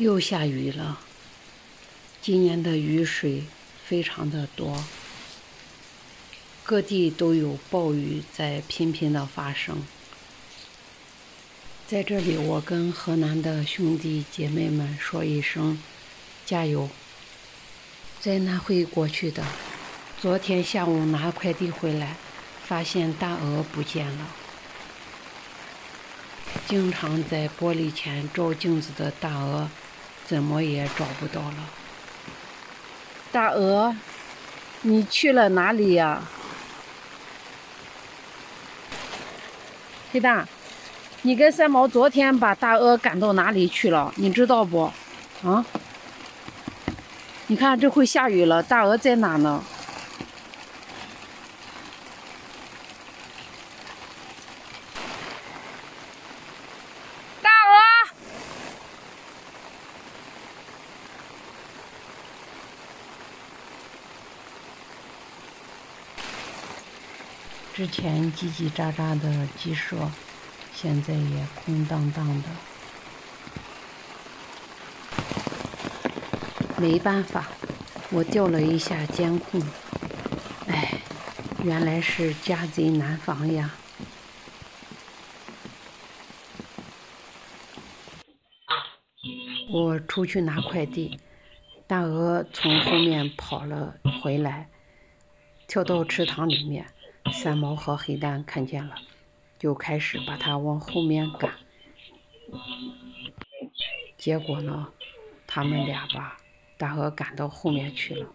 又下雨了，今年的雨水非常的多，各地都有暴雨在频频的发生。在这里，我跟河南的兄弟姐妹们说一声加油！灾难会过去的。昨天下午拿快递回来，发现大鹅不见了。经常在玻璃前照镜子的大鹅。怎么也找不到了，大鹅，你去了哪里呀？黑蛋，你跟三毛昨天把大鹅赶到哪里去了？你知道不？啊？你看这会下雨了，大鹅在哪呢？之前叽叽喳喳的鸡舍，现在也空荡荡的。没办法，我调了一下监控，哎，原来是家贼难防呀！我出去拿快递，大鹅从后面跑了回来，跳到池塘里面。三毛和黑蛋看见了，就开始把他往后面赶。结果呢，他们俩把大鹅赶到后面去了。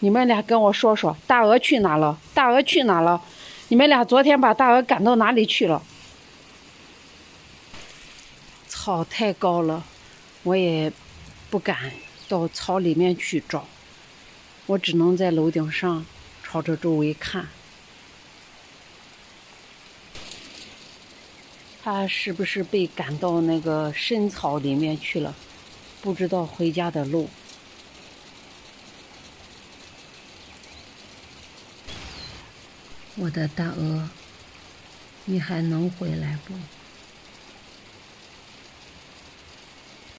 你们俩跟我说说，大鹅去哪了？大鹅去哪了？你们俩昨天把大鹅赶到哪里去了？草太高了，我也不敢到草里面去找，我只能在楼顶上朝着周围看。他是不是被赶到那个深草里面去了？不知道回家的路。我的大鹅，你还能回来不？